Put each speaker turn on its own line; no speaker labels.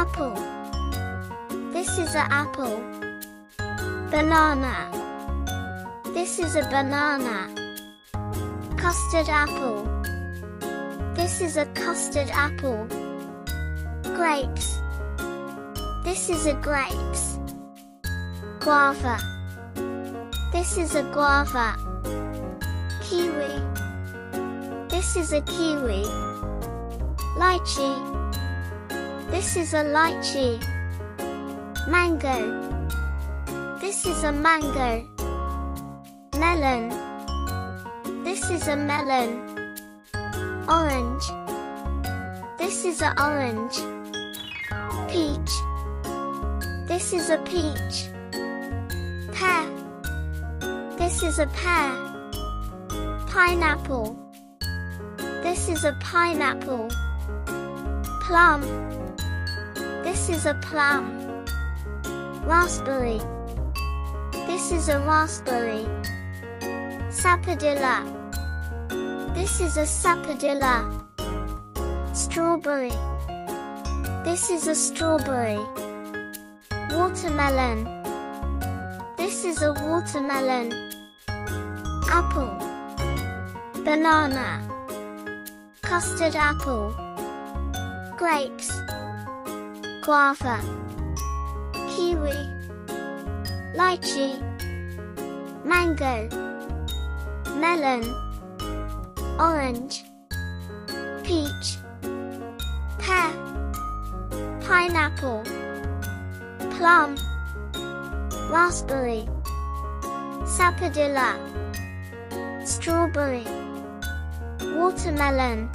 Apple. This is a apple. Banana. This is a banana. Custard apple. This is a custard apple. Grapes. This is a grapes. Guava. This is a guava. Kiwi. This is a kiwi. Lychee. This is a lychee. Mango. This is a mango. Melon. This is a melon. Orange. This is an orange. Peach. This is a peach. Pear. This is a pear. Pineapple. This is a pineapple. Plum. This is a plum. Raspberry. This is a raspberry. Sapodilla. This is a sapodilla. Strawberry. This is a strawberry. Watermelon. This is a watermelon. Apple. Banana. Custard apple. Grapes. Guava. Kiwi. Lychee. Mango. Melon. Orange. Peach. Pear. Pineapple. Plum. Raspberry. Sapodilla. Strawberry. Watermelon.